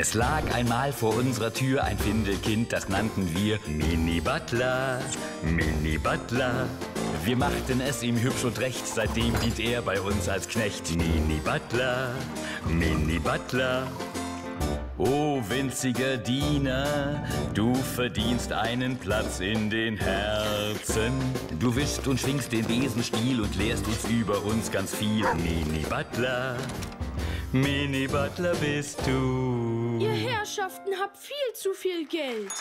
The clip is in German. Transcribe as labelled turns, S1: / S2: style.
S1: Es lag einmal vor unserer Tür ein Findelkind, das nannten wir Mini Butler, Mini Butler. Wir machten es ihm hübsch und recht, seitdem dient er bei uns als Knecht. Mini Butler, Mini Butler. O winziger Diener, du verdienst einen Platz in den Herzen. Du wischst und schwingst den Besenstiel und lehrst uns über uns ganz viel. Mini Butler, Mini Butler bist du.
S2: Ihr Herrschaften habt viel zu viel Geld.